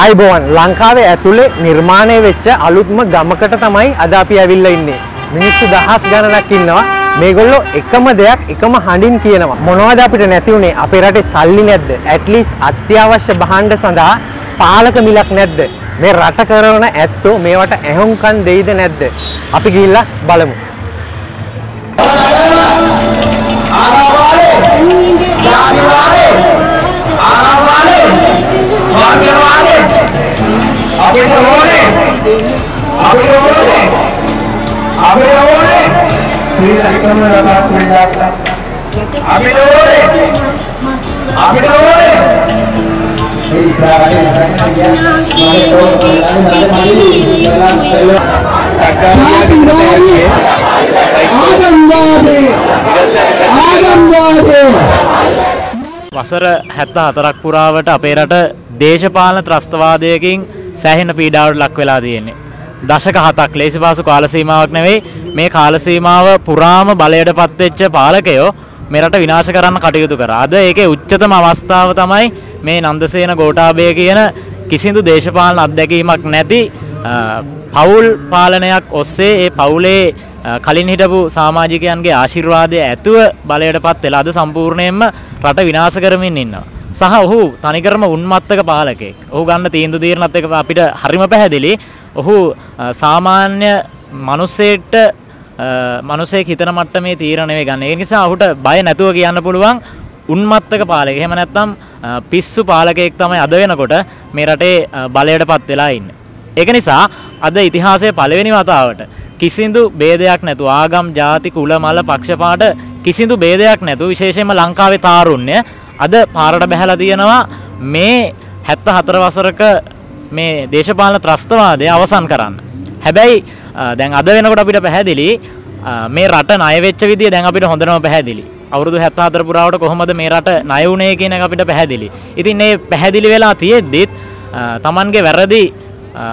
ආයිබෝවන් ලංකාවේ ඇතුලේ නිර්මාණය වෙච්ච අලුත්ම ගමකට තමයි අද අපි ඇවිල්ලා ඉන්නේ. මිනිස්සු දහස් ගණනක් ඉන්නවා. මේගොල්ලෝ එකම දෙයක් එකම හඬින් කියනවා. මොනවද අපිට නැති උනේ? අපේ රටේ සල්ලි නැද්ද? ඇට්ලිස්ට් අත්‍යවශ්‍ය භාණ්ඩ සඳහා පාලක මිලක් නැද්ද? මේ රට කරන ඇත්තෝ මේවට ඇහුම්කන් දෙයිද නැද්ද? අපි ගිහිල්ලා බලමු. අපිට ඕනේ අපිට ඕනේ අපිට ඕනේ ශ්‍රී ලංකම රටස් වෙන්නත් අපිට ඕනේ අපිට ඕනේ මේ ඉස්සරහට ආගම්වාදී ආගම්වාදී වසර 74ක් පුරාවට අපේ රට දේශපාලන ත්‍රස්තවාදයකින් සෑහෙන පීඩාවට ලක් වෙලා තියෙන්නේ. දශක හතක් ලේසි පාසු කාල සීමාවක් නෙවෙයි මේ කාල සීමාව පුරාම බලයට පත්වෙච්ච පාලකයෝ මේ රට විනාශ කරන්න කටයුතු කරා. අද ඒකේ උච්චතම අවස්ථාව තමයි මේ නන්දසේන ගෝඨාභය කියන කිසිදු දේශපාලන අත්දැකීමක් නැති අ, පවුල් පාලනයක් ඔස්සේ ඒ පවුලේ අ, කලින් හිටපු සමාජිකයන්ගේ ආශිර්වාදය ඇතුව බලයට පත් වෙලා අද සම්පූර්ණයෙන්ම රට විනාශ කරමින් ඉන්නවා. සහ ඔහු තනිකරම උන්මත්තක පාලකෙක්. ඔහු ගන්න තීන්දුව తీරනත් එක අපිට හරිම පැහැදිලි. ඔහු සාමාන්‍ය මිනිසෙට මිනිසෙක් හිතන මට්ටමේ තීරණේ ගන්න. ඒ නිසා ඔහුට බය නැතුව කියන්න පුළුවන් උන්මත්තක පාලකෙක්. එහෙම නැත්නම් පිස්සු පාලකෙක් තමයි අද වෙනකොට මේ රටේ බලයටපත් වෙලා ඉන්නේ. ඒක නිසා අද ඉතිහාසයේ පළවෙනි වතාවට කිසිදු ભેදයක් නැතුව ආගම්, ಜಾති, කුල, මල, පක්ෂපාත කිසිදු ભેදයක් නැතුව විශේෂයෙන්ම ලංකාවේ තාරුණ්‍ය අද පාරට බැහැලා තියෙනවා මේ 74 වසරක මේ දේශපාලන ත්‍රස්තවාදය අවසන් කරන්න. හැබැයි අ, දැන් අද වෙනකොට අපිට පැහැදිලි අ, මේ රට ණය වෙච්ච විදිය දැන් අපිට හොඳටම පැහැදිලි. අවුරුදු 74 පුරාවට කොහොමද මේ රට ණය වුණේ කියන එක අපිට පැහැදිලි. ඉතින් මේ පැහැදිලි වෙලා තියෙද්දිත් අ, Tamanගේ වැරදි අ,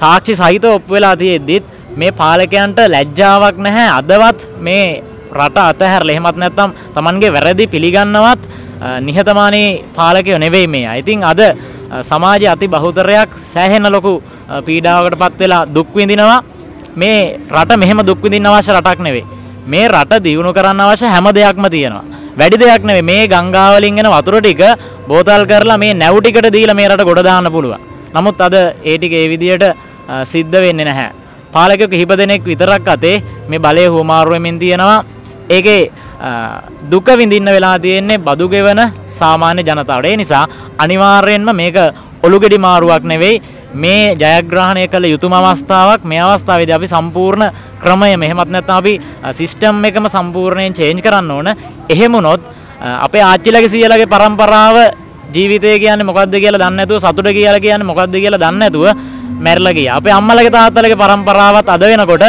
සාක්ෂි සහිතව ඔප්පු වෙලා තියෙද්දිත් මේ පාලකයන්ට ලැජ්ජාවක් නැහැ අදවත් මේ රට අතහැරලා එහෙමත් නැත්නම් Tamanගේ වැරදි පිළිගන්නවත් අ, නිහතමානී පාලකයෝ නෙවෙයි මේ. අය. ඉතින් අද අ, සමාජයේ අති බහුතරයක් සෑහෙන ලොකු අ, පීඩාවකට පත් වෙලා දුක් විඳිනවා. මේ රට මෙහෙම දුක් විඳින්න අවශ්‍ය රටක් නෙවෙයි. මේ රට දියුණු කරන්න අවශ්‍ය හැම දෙයක්ම තියෙනවා. වැඩි දෙයක් නෙවෙයි මේ ගංගාවලින් එන වතුර ටික බෝතල් කරලා මේ නැව් ටිකට දීලා මේ රට ගොඩ දාන්න පුළුවන්. නමුත් අද ඒ ටික ඒ විදියට අ, සිද්ධ වෙන්නේ නැහැ. පාලකයෝ කිහිප දෙනෙක් විතරක් අතේ මේ බලය හුවමාරු වෙමින් තියෙනවා. ඒකේ අ, දුක විඳින්න වෙලා තියෙන්නේ බදු ගෙවන සාමාන්‍ය ජනතාවට. ඒ නිසා අනිවාර්යයෙන්ම මේක ඔලුගෙඩි මාරුවක් නෙවෙයි. මේ ජයග්‍රහණය කළ යුතුම අවස්ථාවක් මේ අවස්ථාවේදී අපි සම්පූර්ණ ක්‍රමය මෙහෙමත් නැත්නම් අපි සිස්ටම් එකම සම්පූර්ණයෙන් චේන්ජ් කරන්න ඕන. එහෙම වුණොත් අපේ ආච්චිලගේ සීයලගේ પરම්පරාව ජීවිතය කියන්නේ මොකද්ද කියලා දන්නේ නැතුව සතුට කියලා කියන්නේ මොකද්ද කියලා දන්නේ නැතුව මැරිලා ගියා. අපේ අම්මලගේ තාත්තලගේ પરම්පරාවත් අද වෙනකොට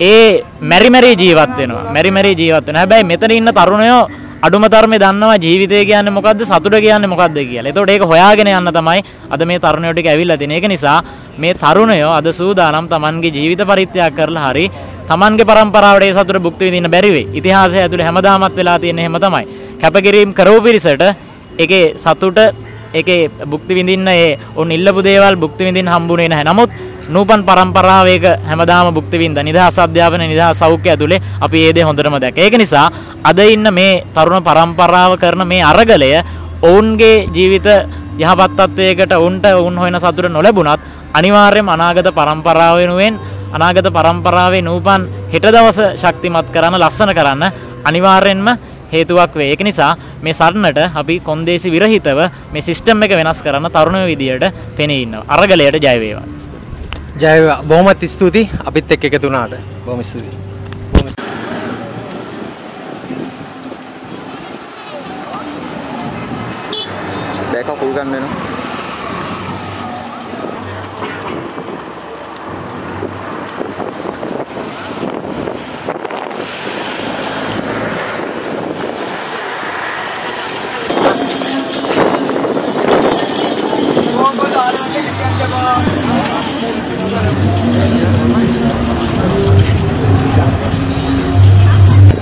ඒ මැරි මැරි ජීවත් වෙනවා. මැරි මැරි ජීවත් වෙනවා. හැබැයි මෙතන ඉන්න තරුණයෝ අඩුම තරමේ දන්නවා ජීවිතය කියන්නේ මොකද්ද සතුට කියන්නේ මොකද්ද කියලා. ඒතකොට ඒක හොයාගෙන යන්න තමයි අද මේ තරුණයෝ ටික ඇවිල්ලා තියෙන්නේ. ඒක නිසා මේ තරුණයෝ අද සූදානම් Tamanගේ ජීවිත පරිත්‍යාග කරලා හරි Tamanගේ પરම්පරාවට ඒ සතුට භුක්ති විඳින්න බැරි වෙයි. ඉතිහාසය ඇතුලේ හැමදාමත් වෙලා තියෙන්නේ එහෙම තමයි. කැපකිරීම කරපු පිරිසට ඒකේ සතුට ඒකේ භුක්ති විඳින්න ඒ උන් ඉල්ලපු දේවල් භුක්ති විඳින්න හම්බුනේ නැහැ. නමුත් නූපන් පරම්පරාවේක හැමදාම භුක්තිවින්ද නිදහස් අධ්‍යාපන නිදහස් සෞඛ්‍ය ඇතුලේ අපි ඒ දේ හොඳටම දැක. ඒක නිසා අද ඉන්න මේ තරුණ පරම්පරාව කරන මේ අරගලය ඔවුන්ගේ ජීවිත යහපත් තත්වයකට උන්ට උන් හොයන සතුට නොලැබුණත් අනිවාර්යයෙන්ම අනාගත පරම්පරාව වෙනුවෙන් අනාගත පරම්පරාවේ නූපන් හෙට දවස ශක්තිමත් කරන්න ලස්සන කරන්න අනිවාර්යෙන්ම හේතුවක් වේ. ඒක නිසා මේ සරණට අපි කොන්දේසි විරහිතව මේ සිස්ටම් එක වෙනස් කරන්න තරුණ විදියට පෙනී ඉන්නවා. අරගලයට ජය වේවා. ජය වේවා. බොහොමත් ස්තුතියි අපිත් එක්ක එකතු වුණාට. බොහොම ස්තුතියි. බෑක කුල් ගන්න වෙනවා.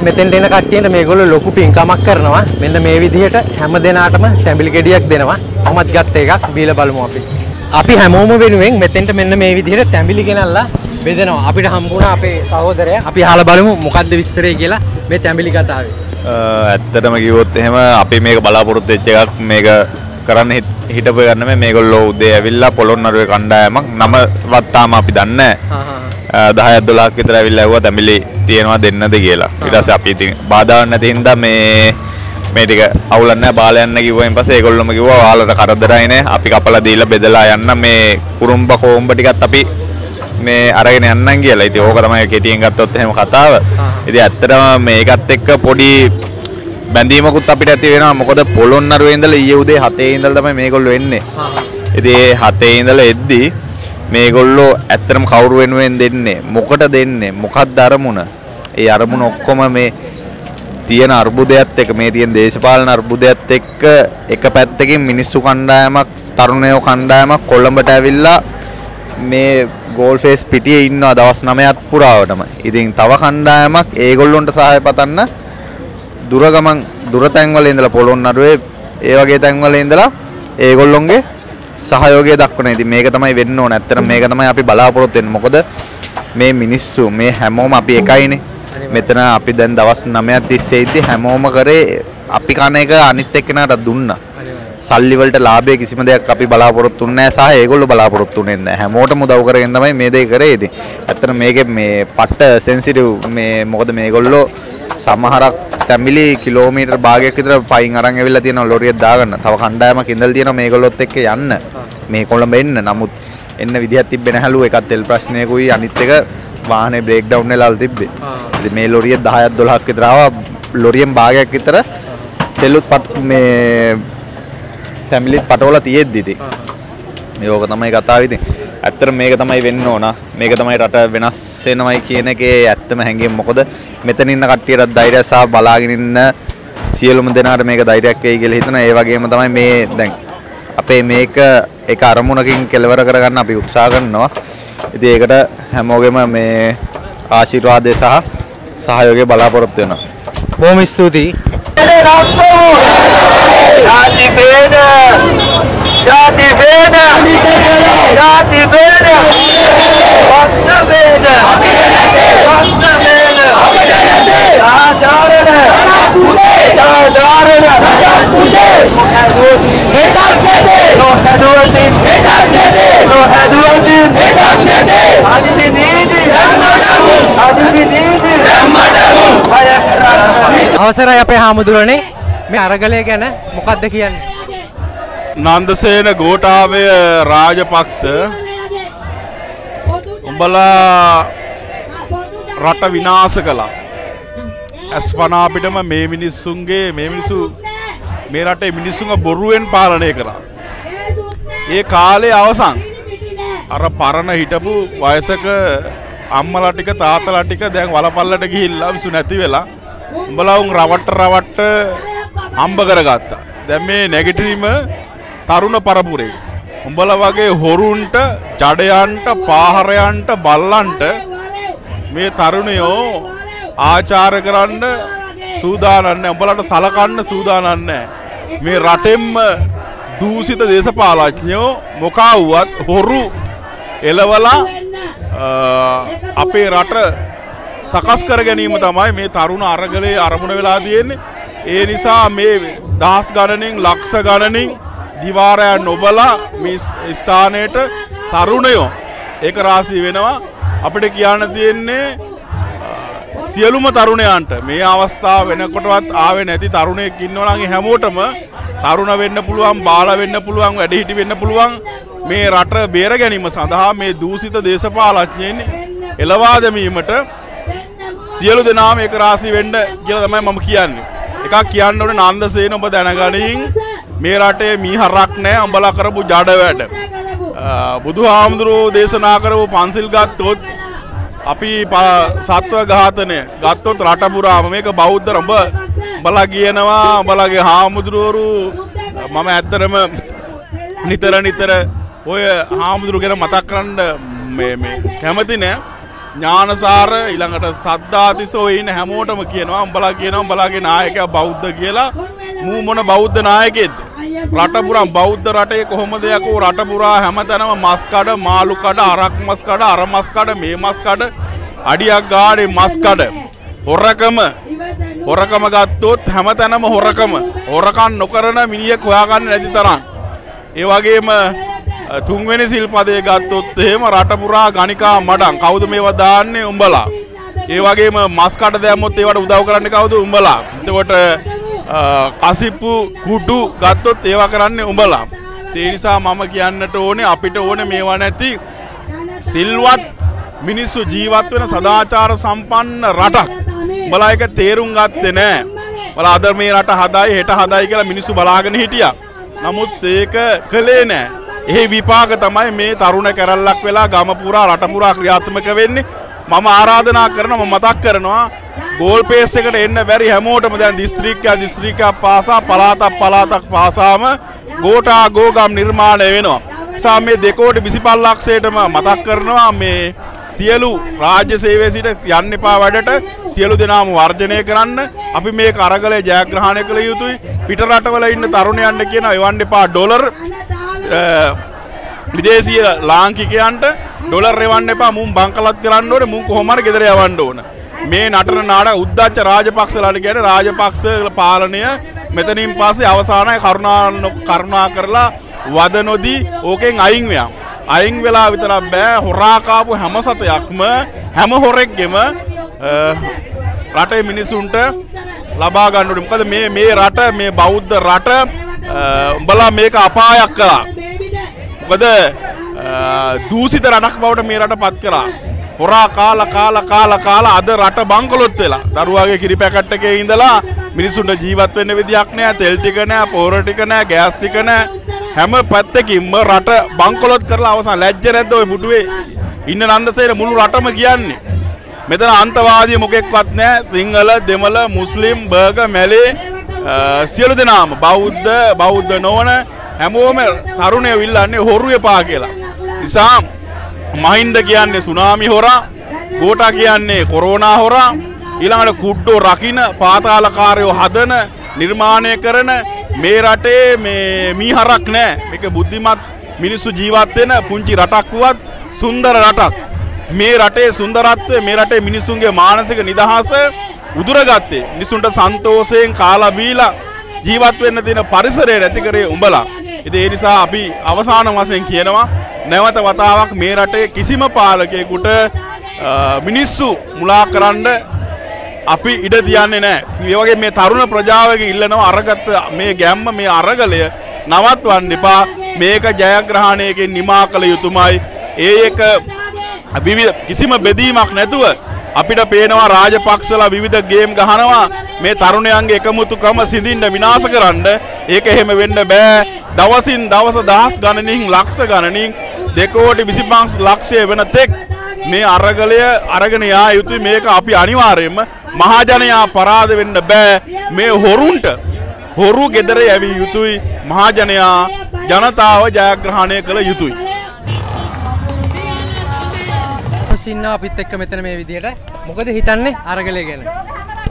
මෙතෙන්ට එන කට්ටියට මේගොල්ලෝ ලොකු පින්කමක් කරනවා. මෙන්න මේ විදිහට හැම දෙනාටම තැඹිලි ගෙඩියක් දෙනවා. මමත් ගත්ත එකක් බීලා බලමු අපි. අපි හැමෝම වෙනුවෙන් මෙතෙන්ට මෙන්න මේ විදිහට තැඹිලි ගෙනල්ලා බෙදනවා. අපිට හම්බුණා අපේ සහෝදරයා. අපි අහලා බලමු මොකද්ද විස්තරය කියලා මේ තැඹිලි කතාවේ. ඇත්තටම කිව්වොත් එහෙම අපි මේක බලාපොරොත්තු වෙච්ච එකක් මේක කරන්න හිට- හිටපු ගන්න මේ මේගොල්ලෝ උදේ ඇවිල්ලා පොළොන්නරුවේ කණ්ඩායමක් නම වත්තාම අපි දන්නේ. 10ක් 12ක් විතර ඇවිල්ලා ඇහුවා තැඹිලි තියෙනවා දෙන්නද කියලා. ඊට පස්සේ අපි ඉතින් බාධාවක් නැති හින්දා මේ මේ ටික අවුලක් නැහැ බාලා යන්න කිව්වයින් පස්සේ ඒගොල්ලොම කිව්වා ඔයාලට කරදරයි නේ අපි කපලා දීලා බෙදලා යන්න මේ කුරුම්බ කොම්බ ටිකත් අපි මේ අරගෙන යන්නම් කියලා. ඉතින් ඕක තමයි කෙටියෙන් ගත්තොත් එහෙම කතාව. ඉතින් ඇත්තටම මේකත් එක්ක පොඩි බැඳීමකුත් අපිට ඇති වෙනවා. මොකද පොළොන්නරුවේ ඉඳලා ඊයේ උදේ 7 ඉඳලා තමයි මේගොල්ලෝ එන්නේ. ඉතින් ඒ 7 ඉඳලා එද්දි මේගොල්ලෝ ඇත්තටම කවුරු වෙනුවෙන් දෙන්නේ? මොකට දෙන්නේ? මොකක්ද අරමුණ? ඒ අරමුණ ඔක්කොම මේ තියෙන අර්බුදයත් එක්ක මේ තියෙන දේශපාලන අර්බුදයත් එක්ක එක පැත්තකින් මිනිස්සු කණ්ඩායමක් තරුණයෝ කණ්ඩායමක් කොළඹට ඇවිල්ලා මේ ගෝල් ෆේස් පිටියේ ඉන්නවා දවස් 9ක් පුරාවටම. ඉතින් තව කණ්ඩායමක් ඒගොල්ලොන්ට සහාය පතන්න දුර ගමන් දුර තැන්වල ඉඳලා පොළොන්නරුවේ ඒ වගේ තැන්වල ඉඳලා ඒගොල්ලොන්ගේ සහයෝගය දක්වන. ඉතින් මේක තමයි වෙන්න ඕන. ඇත්තටම මේක තමයි අපි බලාපොරොත්තු වෙන්නේ. මොකද මේ මිනිස්සු මේ හැමෝම අපි එකයිනේ. මෙතන අපි දැන් දවස් 9ක් තිස්සේ ඉද්දි හැමෝම කරේ අපි කන එක අනිත් එක්කෙනාට දුන්නා. සල්ලි වලට ලාභය කිසිම දෙයක් අපි බලාපොරොත්තු වෙන්නේ නැහැ සහ ඒගොල්ලෝ බලාපොරොත්තු වෙන්නේ නැහැ. හැමෝටම උදව් කරගෙන තමයි මේ දේ කරේ ඉතින්. ඇත්තට මේකේ මේ පට්ට සෙන්සිටිව් මේ මොකද මේගොල්ලෝ සමහරක් තැඹිලි කිලෝමීටර් භාගයක් විතර පයින් අරන් ඇවිල්ලා තියෙනවා ලොරියක් දාගන්න. තව කණ්ඩායමක් ඉඳලා තියෙනවා මේගොල්ලොත් එක්ක යන්න. මේ කොළඹ එන්න. නමුත් එන්න විදිහක් තිබ්බේ නැහැලු එකත් තෙල් ප්‍රශ්නයකුයි අනිත් එක වාහනේ බ්‍රේක් ඩවුන් වෙලා තිබ්බේ. ඉතින් මේ ලොරිය 10ක් 12ක් විතර ආවා. ලොරියෙන් භාගයක් විතර තෙලුත් පත් මේ තැමිලිත් පටවල තියෙද්දි ඉතින්. මේක තමයි කතාව ඉතින්. ඇත්තට මේක තමයි වෙන්න ඕන. මේක තමයි රට වෙනස් වෙනවයි කියන එකේ ඇත්තම හැඟීම. මොකද මෙතන ඉන්න කට්ටියට ධෛර්යය සහ බලාගෙන ඉන්න සියලුම දෙනාට මේක ධෛර්යයක් වෙයි කියලා හිතන. ඒ වගේම තමයි මේ දැන් අපේ මේක එක අරමුණකින් කෙලවර කරගන්න අපි උත්සාහ කරනවා. ඉතින් ඒකට හැමෝගෙම මේ ආශිර්වාදය සහ සහයෝගය බලාපොරොත්තු වෙනවා. බොහොම ස්තුතියි. ಜಾತಿ ಭೇದ ಜಾತಿ ಭೇದ ಜಾತಿ ಭೇದ ಭಕ್ತ ಭೇದ ಭಕ್ತ ಭೇದ ಸಾಧಾರಣ ಸಾಧಾರಣ No headwarding. No headwarding. అది నీది అది నీది අවසරයි අපේ හාමුදුරනේ මේ අරගලය ගැන මොකක්ද කියන්නේ? නන්දසේන ගෝටාවය රාජපක්ෂ උඹලා රට විනාස කළා. ඇස් පනාපිටම මේ මිනිස්සුන්ගේ මේ මිනිසු මේ රටේ මිනිස්සුන්ග බොරුවෙන් පාලනය කරා. ඒ කාලේ අවසන් අර පරණ හිටපු වයසක අම්මලා ටික තාත්තලා ටික දැන් වලපල්ලට ගිහිල්ලා විසු නැති වෙලා උඹලා උන් රවට්ට රවට්ට හම්බ කරගත්තා. දැන් මේ නැගිටීම තරුණ පරපුරේ. උඹලා වගේ හොරුන්ට, ජඩයන්ට, පාහරයන්ට, බල්ලන්ට මේ තරුණයෝ ආචාර කරන්න සූදානම් නැහැ. උඹලට සලකන්න සූදානම් නැහැ. මේ රටෙම්ම දූෂිත දේශපාලඥයෝ මොකා වුවත් හොරු එලවලා අ, අපේ රට සකස් කර ගැනීම තමයි මේ තරුණ අරගලේ අරමුණ වෙලා තියෙන්නේ. ඒ නිසා මේ දහස් ගණනින් ලක්ෂ ගණනින් දිවාරයන් නොබලා මේ ස්ථානයට තරුණයෝ ඒක රාශී වෙනවා. අපිට කියන්න තියෙන්නේ සියලුම තරුණයන්ට මේ අවස්ථාව වෙනකොටවත් ආවේ නැති තරුණයෙක් ඉන්නවා නම් ඒ හැමෝටම තරුණ වෙන්න පුළුවන්, බාල වෙන්න පුළුවන්, වැඩිහිටි වෙන්න පුළුවන් මේ රට බේර ගැනීම සඳහා මේ දූෂිත දේශපාලඥයින් එළවා දැමීමට සියලු දෙනාම ඒක රාශී වෙන්න කියලා තමයි මම කියන්නේ. එකක් කියන්න ඕනේ නන්දසේන ඔබ දැනගනින් මේ රටේ මීහරක් නැහැ උඹලා කරපු ජඩ වැඩ. බුදුහාමුදුරුවෝ දේශනා කරපු පන්සිල් ගත්තොත් අපි සත්ව ඝාතනය ගත්තොත් රට පුරාම මේක බෞද්ධ උඹ උඹලා කියනවා උඹලගේ හාමුදුරුවරු මම ඇත්තටම නිතර නිතර ඔය හාමුදුරු ගැන මතක් කරන්න මේ මේ කැමති නෑ. ඥානසාර ඊළඟට සද්ධාතිසෝ ඉන්න හැමෝටම කියනවා උඹලා කියනවා උඹලාගේ නායකයා බෞද්ධ කියලා. මූ මොන බෞද්ධ නායකයෙක්ද රටපුරා බෞද්ධ රටේ කොහොමද යකෝ? රටපුරා හැමතැනම මස් කඩ මාළු කඩ අරක් මස් කඩ අර මස් කඩ මේ මස් කඩ අඩියක් ගානේ මස් කඩ. හොරකම හොරකම ගත්තොත් හැමතැනම හොරකම. හොරකම් නොකරන මිනිහෙක් හොයාගන්න නැති තරම්. ඒ වගේම අ, තුන්වෙනි සිල්පදය ගත්තොත් එහෙම රටපුරා ගණිකා මඩම්. කවුද මේවා දාන්නේ? උඹලා. ඒ වගේම මස් කට දැම්මොත් ඒවට උදව් කරන්න කවුද? උඹලා. එතකොට අ, කසිප්පු කුඩු ගත්තොත් ඒවා කරන්නේ උඹලා. ඒ නිසා මම කියන්නට ඕනේ අපිට ඕනේ මේවා නැති සිල්වත් මිනිස්සු ජීවත් වෙන සදාචාර සම්පන්න රටක්. උඹලා එක තේරුම් ගත්තේ නෑ. බලා අද මේ රට හදයි හෙට හදයි කියලා මිනිස්සු බලාගෙන හිටියා. නමුත් ඒක කළේ නෑ. එහි විපාක තමයි මේ තරුණ කැරල්ලක් වෙලා ගම පුරා රට පුරා ක්‍රියාත්මක වෙන්නේ. මම ආරාධනා කරනවා මම මතක් කරනවා ගෝල් පේස් එකට එන්න බැරි හැමෝටම දැන් දිස්ත්‍රික්කයක් දිස්ත්‍රික්කයක් පාසා පළාතක් පළාතක් පාසාම ගෝටා ගෝගම් නිර්මාණය වෙනවා. නිසා මේ දෙකෝටි 25 ලක්ෂයටම මතක් කරනවා මේ සියලු රාජ්‍ය සේවයේ සිට යන්න එපා වැඩට සියලු දෙනාම වර්ජනය කරන්න. අපි මේ කරගලේ ජයග්‍රහණය කළ යුතුයි. පිට රටවල ඉන්න තරුණයන්ට කියන එවන්න එපා ඩොලර් විදේශීය ලාංකිකයන්ට ඩොලර් එවන්න එපා. මුන් බංකලත් කරන්න ඕනේ මුන් කොහොම හරි ගෙදර යවන්න ඕන. මේ නටන නාඩ උද්දච්ච රාජපක්ෂලාට කියන්නේ රාජපක්ෂ පාලනය මෙතනින් පස්සේ අවසානයේ කරුණා නො- කරුණා කරලා වද නොදී ඕකෙන් අයින් වෙනවා අයින් වෙලා විතරක් බෑ හොරා කාපු හැම සතයක්ම හැම හොරෙක්ගෙම අ, රටේ මිනිසුන්ට ලබා ගන්න ඕනේ. මොකද මේ මේ රට මේ බෞද්ධ රට අ, උඹලා මේක අපායක් කළා. මොකද අ, දූෂිත රටක් බවට මේ රට පත් කරා. හොරා කාලා කාලා කාලා කාලා අද රට බංකොලොත් වෙලා. දරුවාගේ කිරි පැකට් එකේ ඉඳලා මිනිසුන්ට ජීවත් වෙන්න විදියක් නැහැ. තෙල් ටික නැහැ, පෝර ටික නැහැ, ගෑස් ටික නැහැ. හැම පැත්තකින්ම රට බංකොලොත් කරලා අවසන් ලැජ්ජ නැද්ද ඔය පුටුවේ ඉන්න නන්දසේන මුළු රටම කියන්නේ. මෙතන අන්තවාදී මොකෙක්වත් නැහැ. සිංහල, දෙමළ, මුස්ලිම්, බර්ග, මැලේ අ, සියලු දෙනාම බෞද්ධ, බෞද්ධ නොවන හැමෝම තරුණයෝ ඉල්ලන්නේ හොරු එපා කියලා. නිසා මහින්ද කියන්නේ සුනාමි හොරා, ගෝටා කියන්නේ කොරෝනා හොරා, ඊළඟට කුඩ්ඩෝ රකින්න පාතාලකාරයෝ හදන නිර්මාණය කරන මේ රටේ මේ මීහරක් නෑ. මේක බුද්ධිමත් මිනිස්සු ජීවත් වෙන පුංචි රටක් වුවත් සුන්දර රටක්. මේ රටේ සුන්දරත්වය මේ රටේ මිනිස්සුන්ගේ මානසික නිදහස උදුරගත්තේ මිනිසුන්ට සන්තෝෂයෙන් කාලා බීලා ජීවත් වෙන්න තියෙන පරිසරය නැති කරේ උඹලා. ඉතින් ඒ නිසා අපි අවසාන වශයෙන් කියනවා නැවත වතාවක් මේ රටේ කිසිම පාලකයෙකුට අ, මිනිස්සු මුලා කරන්න අපි ඉඩ තියන්නේ නෑ. ඒ වගේ මේ තරුණ ප්‍රජාවගේ ඉල්ලනවා අරගත්ත මේ ගැම්ම මේ අරගලය නවත්වන්න එපා. මේක ජයග්‍රහණයකින් නිමා කළ යුතුමයි. ඒ එක විවිධ කිසිම බෙදීමක් නැතුව අපිට පේනවා රාජපක්ෂලා විවිධ ගේම් ගහනවා මේ තරුණයන්ගේ එකමුතුකම සිඳින්න විනාශ කරන්න ඒක එහෙම වෙන්න බෑ දවසින් දවස දහස් ගණනින් ලක්ෂ ගණනින් දෙකෝටි විසිපංස් ලක්ෂය වෙන තෙක් මේ අරගලය අරගෙන යා යුතුයි. මේක අපි අනිවාර්යයෙන්ම මහජනයා පරාද වෙන්න බෑ. මේ හොරුන්ට හොරු ගෙදර ඇවිය යුතුයි. මහජනයා ජනතාව ජයග්‍රහණය කළ යුතුයි. සින්න අපිත් එක්ක මෙතන මේ විදිහට. මොකද හිතන්නේ අරගලය ගැන?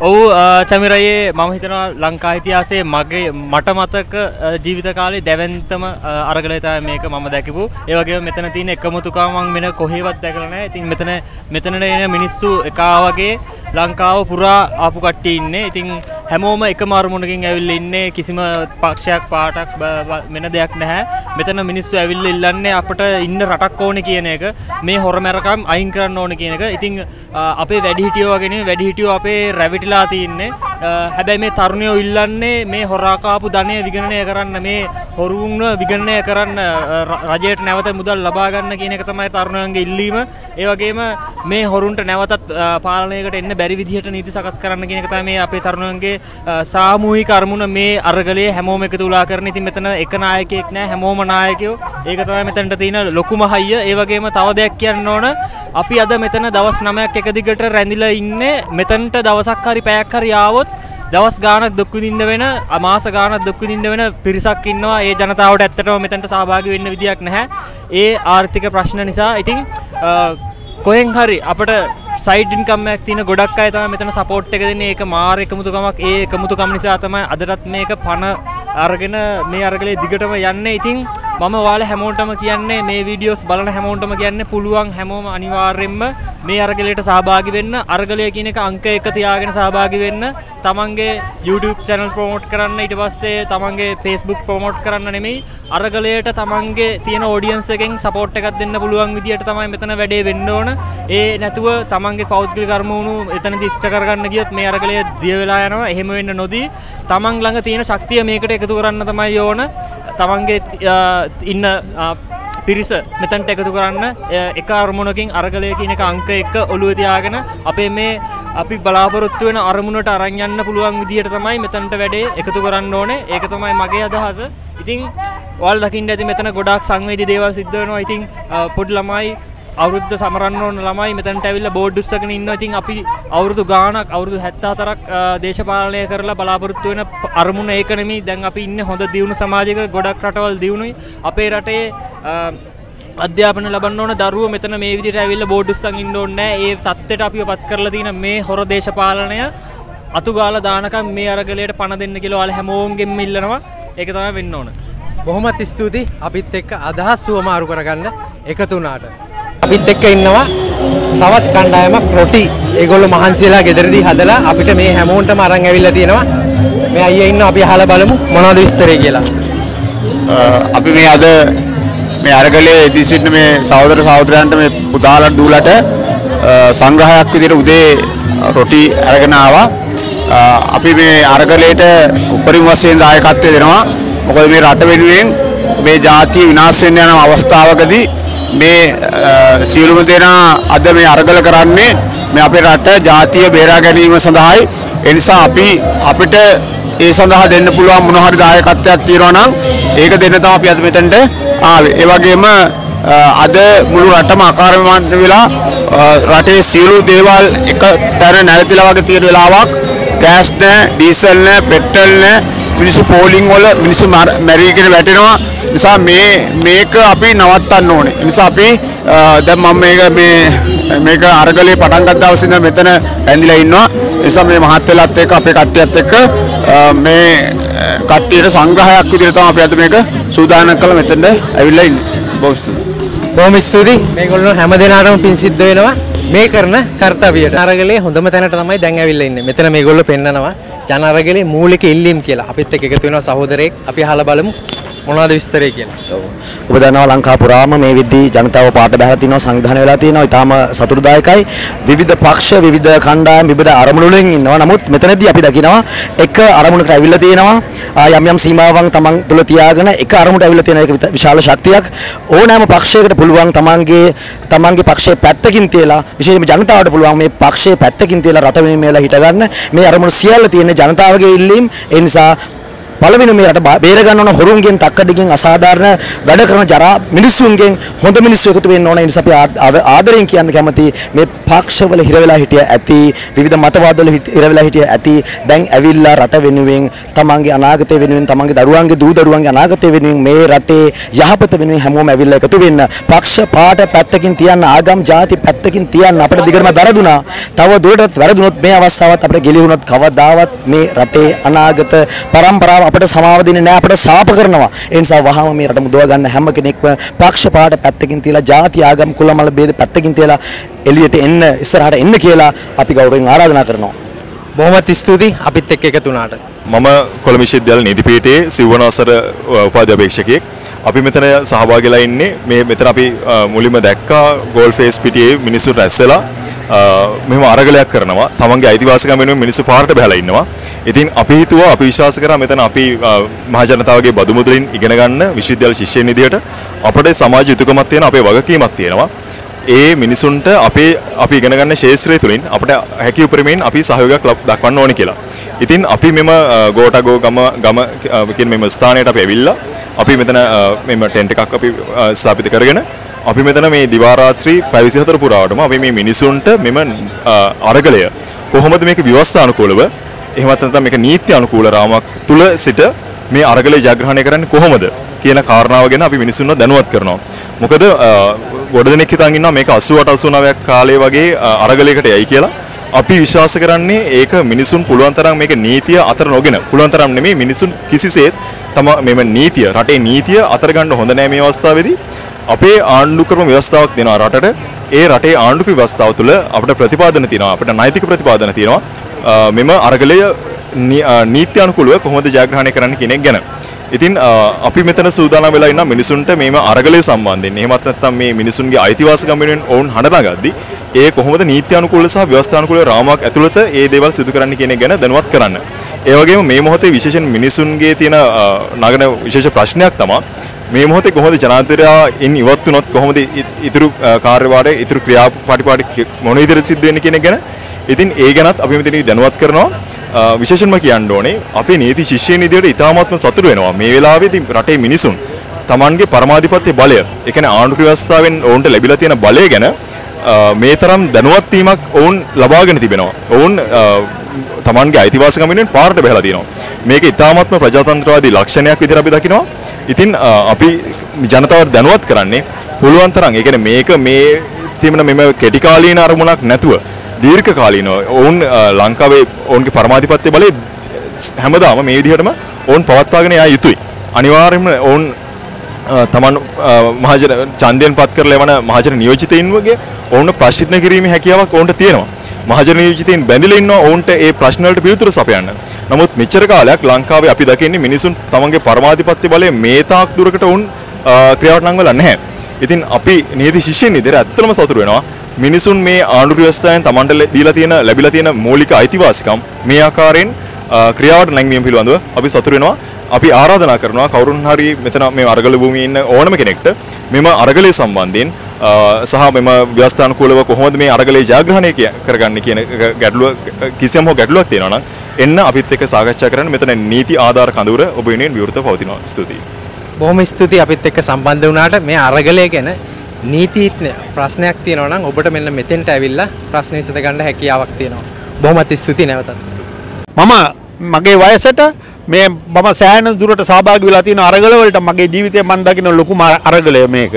ඔවු චමිරයේ මම හිතනවා ලංකා ඉතිහාසේ මගේ මට මතක අ, ජීවිත කාලේ දැවන්තම අරගලතා මේක මම දැකපු. ඒවගේ මෙතන තින එකමුතුකාමන් වෙන කොහෙවත් දැකලනෑ ඉතින් මෙතන මෙතනට එන මිනිස්සු එකා වගේ ලංකාව පුරා ආපු කට්ටි ඉන්නේ. ඉතින් හැමෝම එක මරුමුණකින් ඇවිල්ල ඉන්නේ කිසිම පක්ෂයක් පාටක් බ- බ- වෙන දෙයක් නැහැ. මෙතන මිනිස්සු ඇවිල්ල ඉල්ලන්නේ අපට ඉන්න රටක් ඕන කියන එක. මේ හොරමැරකම් අයින් කරන්න ඕන කියන එක. ඉතින් අ, අපේ වැඩිහිටියෝ වගෙන වැඩිහිටියෝ අපේ රැවිටිලා තියන්නේ අ, හැබැයි මේ තරුණයෝ ඉල්ලන්නේ මේ හොරාකාපු ධනය විගණනය කරන්න මේ හොරුන්ව විගණනය කරන්න අ, ර- රජයට නැවත මුදල් ලබාගන්න කියන එක තමයි තරුණයන්ගේ ඉල්ලීම. ඒ වගේම මේ හොරුන්ට නැවතත් අ, පාලනයකට එන්න බැරි විදිහට නීති සකස් කරන්න කියන එක තමයි මේ අපේ තරුණයන්ගේ අ, සාමූහික අරමුණ මේ අරගලයේ හැමෝම එකතු වෙලා කරන. ඉතින් මෙතන එක නායකයෙක් නෑ හැමෝම නායකයෝ. ඒක තමයි මෙතනට තියෙන ලොකුම හයිය ඒ වගේම තව දෙයක් කියන්න ඕන. අපි අද මෙතන දවස් 9ක් එක දිගට රැඳිලා ඉන්නේ. මෙතනට දවසක් හරි පැයක් හරි ආවොත් දවස් ගානක් දුක් විඳින්න වෙන අමාස ගානක් දුක් විඳින්න වෙන පිරිසක් ඉන්නවා. ඒ ජනතාවට ඇත්තටම මෙතනට සහභාගී වෙන්න විදියක් නැහැ. ඒ ආර්ථික ප්‍රශ්න නිසා. ඉතින් අ, කොහෙන් හරි අපට සයිඩ් ඉන්කම්යක් තියෙන ගොඩක් අය තමයි මෙතන සපෝට් එක දෙන්නේ. ඒක මාර එකමුතුකමක් ඒ එකමුතුකම නිසා තමයි අදටත් මේක පණ අරගෙන මේ අරගලේ දිගටම යන්න. ඉතින් මම වාල හැමෝටම කියන්නේ මේ වීඩියෝස් බලන හැමෝටම කියන්න පුළුවන් හැමෝම අනිවාර්යෙන්ම මේ අරගලයට සහභාගි වෙන්න අරගලය කියන එක අංක එක තියාගෙන සහභාගි වෙන්න. තමන්ගේ YouTube චැනල් ප්‍රමෝට් කරන්න ඊට පස්සේ තමන්ගේ Facebook ප්‍රමෝට් කරන්න නෙමෙයි අරගලයට තමන්ගේ තියෙන ඔඩියන්ස් එකෙන් සපෝට් එකක් දෙන්න පුළුවන් විදියට තමයි මෙතන වැඩේ වෙන්න ඕන. ඒ නැතුව තමන්ගේ පෞද්ගලික කර්ම වුණු එතනදි ඉෂ්ට කරගන්න ගියොත් මේ අරගලය දිය වෙලා යනවා. එහෙම වෙන්න නොදී තමන් ළඟ තියෙන ශක්තිය මේකට එකතු කරන්න තමයි ඕන. තමන්ගේ අ, ඉන්න අ, පිරිස මෙතැන්ට එකතු කරන්න එ, එක අරමුණකින් අරගලය කියන එක අංක එක ඔළුව තියාගෙන අපේ මේ අපි බලාපොරොත්තු වෙන අරමුණට අරන් යන්න පුළුවන් විදියට තමයි මෙතනට වැඩේ එකතු කරන්න ඕනේ. ඒක තමයි මගේ අදහස. ඉතින් ඔයාල් දකින්න ඇති මෙතන ගොඩක් සංවේදී දේවල් සිද්ධ වෙනවා. ඉතින් අ, පොඩි ළමයි අවුරුද්ධ සමරන්න ඕන ළමයි මෙතැන්ට ඇවිල්ලා බෝඩ් උස්සගෙන ඉන්නවා. ඉතින් අපි අවුරුදු ගාණක් අවුරුදු 74ක් අ, දේශපාලනය කරලා බලාපොරොත්තු වෙන ප- අරමුණ ඒක නෙමෙයි. දැන් අපි ඉන්නේ හොඳ දියුණු සමාජයක ගොඩක් රටවල් දියුණුයි. අපේ රටේ අ, අධ්‍යාපන ලබන්න ඕන දරුවෝ මෙතන මේ විදිහට ඇවිල්ලා බෝඩ් උස්සන් ඉන්න ඕනේ නැහැ. ඒ தත්ත්වයට අපිව පත් කරලා තියෙන මේ හොර දේශපාලනය අතුගාලා දානකම් මේ අරගලයට පණ දෙන්න කියලා ඔයාලා හැමෝගෙම ඉල්ලනවා. ඒක තමයි වෙන්න ඕන. බොහොමත් ස්තුතියි. අපිත් එක්ක අදහස් සුවමාරු කරගන්න. එකතු වුණාට. අපිත් එක්ක ඉන්නවා තවත් කණ්ඩායමක් රොටි. ඒගොල්ලෝ මහන්සියලා ගෙදරදී හදලා අපිට මේ හැමෝන්ටම අරන් ඇවිල්ලා තියෙනවා. මේ අයියා ඉන්නවා අපි අහලා බලමු මොනවද විස්තරය කියලා. අපි මේ අද මේ අරගලේ ඉදි සිටින මේ සහෝදර සහෝදරයන්ට මේ පුතාලට දූලට අ, සංග්‍රහයක් විදිහට උදේ රොටි අරගෙන ආවා. අ, අපි මේ අරගලයට උපරිම වශයෙන් දායකත්වය දෙනවා. මොකද මේ රට වෙනුවෙන් මේ ජාතිය විනාශ වෙන්න යන අවස්ථාවකදී මේ අ, සියලුම දෙනා අද මේ අරගල කරන්නේ මේ අපේ රට ජාතිය බේරා ගැනීම සඳහායි. ඒ නිසා අපි අපිට ඒ සඳහා දෙන්න පුළුවන් මොන හරි දායකත්වයක් තියෙනවා නම් ඒක දෙන්න තමයි අපි අද මෙතනට ආවේ. ඒ වගේම අ, අද මුළු රටම අකාර්යමත් වෙලා අ, රටේ සියලු දේවල් එක තැන නැවතිලා වගේ තියෙන වෙලාවක් ගෑස් නැහැ, ඩීසල් නැහැ, පෙට්‍රල් නැහැ. මිනිස්සු පෝලිං වල මිනිස්සු මර- මැරීගෙන වැටෙනවා. නිසා මේ මේක අපි නවත්තන්න ඕනේ. ඒ නිසා අපි අ, දැන් මම මේක මේ මේක අරගලේ පටන් ගත්ත දවසේ ඉඳන් මෙතන ඇඳිලා ඉන්නවා. ඒ නිසා මේ මහත් වෙලත් එක්ක අපේ කට්ටියත් එක්ක අ, මේ අ, කට්ටියට සංග්‍රහයක් විදිහට තමයි අපි අද මේක සූදානම් කරලා මෙතනට ඇවිල්ලා ඉන්නේ. බොහොම ස්තුතියි. බොහොම ස්තුතියි. මේගොල්ලෝ හැම දිනාටම පින් සිද්ධ වෙනවා. මේ කරන කර්තව්‍යයට. අරගලේ හොඳම තැනට තමයි දැන් ඇවිල්ලා ඉන්නේ. මෙතන මේගොල්ලෝ පෙන්නනවා ජන අරගලේ මූලික ඉල්ලීම් කියලා. අපිත් එක්ක එකතු වෙනවා සහෝදරයෙක්. අපි අහලා බලමු මොනවද විස්තරය කියලා. ඔබ දන්නවා ලංකා පුරාම මේ විද්දී ජනතාව පාට බැහැලා තිනවා සංවිධානය වෙලා තියෙනවා ඊටාම සතුටුදායකයි. විවිධ පක්ෂ විවිධ කණ්ඩායම් විවිධ අරමුණු වලින් ඉන්නවා. නමුත් මෙතනදී අපි දකිනවා එක අරමුණකට ඇවිල්ලා තියෙනවා. ආ, යම් යම් සීමාවන් තමන් තුළ තියාගෙන එක අරමුණට ඇවිල්ලා තියෙන එක විත- විශාල ශක්තියක්. ඕනෑම පක්ෂයකට පුළුවන් තමන්ගේ තමන්ගේ පක්ෂයේ පැත්තකින් තියලා විශේෂයෙන්ම ජනතාවට පුළුවන් මේ පක්ෂයේ පැත්තකින් තියලා රට වෙනුවෙන් මේලා හිට ගන්න මේ අරමුණු සියල්ල තියෙන ජනතාවගේ ඉල්ලීම්. ඒ නිසා පළවෙනි මේ රට බා- බේර ගන්න ඕන හොරුන්ගෙන් තක්කඩිගෙන් අසාධාරණ වැඩ කරන ජරා මිනිස්සුන්ගෙන් හොඳ මිනිස්සු එකතු වෙන්න ඕන. ඒ නිසා අපි ආද- ආද- ආදරෙන් කියන්න කැමති මේ පක්ෂවල හිර වෙලා හිටිය ඇති විවිධ මතවාදවල හිට- හිර වෙලා හිටිය ඇති දැන් ඇවිල්ලා රට වෙනුවෙන් තමන්ගේ අනාගතය වෙනුවෙන් තමන්ගේ දරුවන්ගේ දූ දරුවන්ගේ අනාගතය වෙනුවෙන් මේ රටේ යහපත වෙනුවෙන් හැමෝම ඇවිල්ලා එකතු වෙන්න. පක්ෂ පාට පැත්තකින් තියන්න ආගම් ಜಾති පැත්තකින් තියන්න අපිට දිගටම වැරදුනා. තව දුරටත් වැරදුනොත් මේ අවස්ථාවත් අපිට ගෙලිහුනොත් කවදාවත් මේ රටේ අනාගත පරම්පරාව අපිට සමාව දෙන්නේ නැහැ අපිට ශාප කරනවා ඒ නිසා වහම මේ රට මුදව ගන්න හැම කෙනෙක්ම පක්ෂ පාට පැත්තකින් තියලා ಜಾති ආගම් කුල මල ભેද පැත්තකින් තියලා එළියට එන්න ඉස්සරහට එන්න කියලා අපි ගෞරවයෙන් ආරාධනා කරනවා බොහොමත් ස්තුතියි අපිත් එක්ක එකතු වුණාට. මම කොළඹ විශ්වවිද්‍යාල නීතිපීඨයේ සිව්වන වසර උපාධි අපේක්ෂකයෙක්. අපි මෙතන සහභාගීලා ඉන්නේ මේ මෙතන අපි මුලින්ම දැක්කා ගෝල් ෆේස් පිටියේ මිනිස්සු රැස් වෙලා අ, මෙහෙම අරගලයක් කරනවා. තමන්ගේ අයිතිවාසිකම් වෙනුවෙන් මිනිස්සු පාරට බහලා ඉන්නවා. ඉතින් අපි හිතුවා අපි විශ්වාස කරා මෙතන අපි අ, මහ ජනතාවගේ බදු මුදලින් ඉගෙන ගන්න විශ්වවිද්‍යාල ශිෂ්‍යයන් විදියට අපේ සමාජ යුතුකමක් තියෙනවා අපේ වගකීමක් තියෙනවා. ඒ මිනිසුන්ට අපේ අපි ඉගෙන ගන්න ශේත්‍රය තුළින් අපට හැකි උපරිමයෙන් අපි සහයෝගයක් ලබ- දක්වන්න ඕනේ කියලා. ඉතින් අපි මෙම අ, ගෝටගෝ ගම ගම අ, කියන මෙම ස්ථානයට අපි ඇවිල්ලා අපි මෙතන අ, මෙම ටෙන්ට් එකක් අපි අ, ස්ථාපිත කරගෙන අපි මෙතන මේ දිවා රාත්‍රී පැය 24 පුරාවටම අපි මේ මිනිසුන්ට මෙම අ, අරගලය කොහොමද මේක ව්‍යවස්ථානුකූලව එහෙමත් නැත්නම් මේක නීති අනුකූල රාමයක් තුල සිට මේ අරගලය ජයග්‍රහණය කරන්නේ කොහොමද කියන කාරණාව ගැන අපි මිනිස්සුන්ව දැනුවත් කරනවා. මොකද අ, ගොඩ දෙනෙක් හිතන් ඉන්නවා මේක 88 89ක් කාලේ වගේ අ, අරගලයකට යයි කියලා. අපි විශ්වාස කරන්නේ ඒක මිනිසුන් පුළුවන් තරම් මේක නීතිය අතර නොගෙන පුළුවන් තරම් නෙමෙයි මිනිසුන් කිසිසේත් තම මෙම නීතිය රටේ නීතිය අතර ගන්න හොඳ නෑ මේ අවස්ථාවේදී අපේ ආණ්ඩු ක්‍රම ව්‍යවස්ථාවක් දෙනවා රටට. ඒ රටේ ආණ්ඩු ක්‍රම ව්‍යවස්ථාව තුළ අපිට ප්‍රතිපාදන තියෙනවා. අපිට නෛතික ප්‍රතිපාදන තියෙනවා. අ, මෙම අරගලය නී- අ, නීති අනුකූලව කොහොමද ජයග්‍රහණය කරන්න කියන එක ගැන. ඉතින් අ, අපි මෙතන සූදානම් වෙලා ඉන්න මිනිසුන්ට මේම අරගලය සම්බන්ධයෙන්. එහෙමත් නැත්නම් මේ මිනිසුන්ගේ අයිතිවාසිකම් වෙනුවෙන් ඔවුන් හඬනගද්දී ඒ කොහොමද නීති අනුකූල සහ ව්‍යවස්ථානුකූල රාමුවක් ඇතුළත ඒ දේවල් සිදු කරන්න කියන එක ගැන දැනුවත් කරන්න. ඒ වගේම මේ මොහොතේ විශේෂයෙන් මිනිසුන්ගේ තියෙන අ, නගන විශේෂ ප්‍රශ්නයක් තමයි මේ මොහොතේ කොහොමද ජනාධිපතිරා ඉන් ඉවත් වුණොත් කොහොමද ඉ- ඉතුරු අ, කාර්යභාරය ඉතුරු ක්‍රියාපටිපාටි මොන විදිහට සිද්ධ වෙන්නේ කියන එක ගැන. ඉතින් ඒ ගැනත් අපි මෙතනදී දැනුවත් කරනවා. අ, විශේෂයෙන්ම කියන්න ඕනේ අපේ නීති ශිෂ්‍යයන් විදියට ඉතාමත්ම සතුටු වෙනවා. මේ වෙලාවේදී රටේ මිනිසුන් Tamanගේ පරමාධිපත්‍ය බලය ඒ කියන්නේ ආණ්ඩු ව්‍යවස්ථාවෙන් ඔවුන්ට ලැබිලා තියෙන බලය ගැන අ, මේ තරම් දැනුවත් වීමක් ඔවුන් ලබාගෙන තිබෙනවා. ඔවුන් අ, Tamanගේ අයිතිවාසිකම් වෙනුවෙන් පාරට බහලා තියෙනවා. මේක ඉතාමත්ම ප්‍රජාතන්ත්‍රවාදී ලක්ෂණයක් විදිහට අපි දකිනවා. ඉතින් අ, අපි ජනතාවට දැනුවත් කරන්නේ පුළුවන් තරම් ඒ කියන්නේ මේක මේ තිබෙන මෙම කෙටි කාලීන අරමුණක් නැතුව දීර්ඝ කාලීනව ඔවුන් අ, ලංකාවේ ඔවුන්ගේ පරමාධිපත්‍ය බලය හැමදාම මේ විදිහටම ඔවුන් පවත්වාගෙන යා යුතුයි. අනිවාර්යයෙන්ම ඔවුන් අ, තමන් අ, මහජන ඡන්දයෙන් පත් කරලා එවන මහජන නියෝජිතයින් වගේ ඔවුන්ට ප්‍රශ්න කිරීමේ හැකියාවක් ඔවුන්ට තියෙනවා. මහජන නියෝජිතයින් බැඳිලා ඉන්නවා ඔවුන්ට ඒ ප්‍රශ්න වලට පිළිතුරු සපයන්න. නමුත් මෙච්චර කාලයක් ලංකාවේ අපි දකින්නේ මිනිසුන් තමන්ගේ පරමාධිපත්‍ය බලය මේ තාක් දුරකට ඔවුන් අ, ක්‍රියාවට නංවලා නැහැ. ඉතින් අපි නීති ශිෂ්‍යයන් විදිහට ඇත්තටම සතුටු වෙනවා. මිනිසුන් මේ ආණ්ඩු ව්‍යවස්ථාවෙන් තමන්ට ලැ- දීලා තියෙන ලැබිලා තියෙන මූලික අයිතිවාසිකම් මේ ආකාරයෙන් අ, ක්‍රියාවට නැංවීම පිළිබඳව අපි සතුටු වෙනවා. අපි ආරාධනා කරනවා කවුරුන් හරි මෙතන මේ අරගල භූමියේ ඉන්න ඕනම කෙනෙක්ට මෙම අරගලය සම්බන්ධයෙන් අ, සහ මෙම ව්‍යවස්ථානුකූලව කොහොමද මේ අරගලය ජයග්‍රහණය කරගන්නේ කියන ගැටලුව කිසියම් හෝ ගැටලුවක් තියෙනවා නම් එන්න අපිත් එක්ක සාකච්ඡා කරන්න මෙතන නීති ආධාර කඳවුර ඔබ වෙනුවෙන් විවෘතව පවතිනවා ස්තුතියි බොහොම ස්තුතියි අපිත් එක්ක සම්බන්ධ වුණාට මේ අරගලය ගැන නීතිඥ ප්‍රශ්නයක් තියෙනවා නම් ඔබට මෙන්න මෙතෙන්ට ඇවිල්ලා ප්‍රශ්න විසඳ ගන්න හැකියාවක් තියෙනවා. බොහොමත් ස්තුතියි නැවතත්. මම මගේ වයසට මේ මම සෑහෙන දුරට සහභාගී වෙලා තියෙන අරගලවලට මගේ ජීවිතේ මම දකින ලොකුම අරගලය මේක.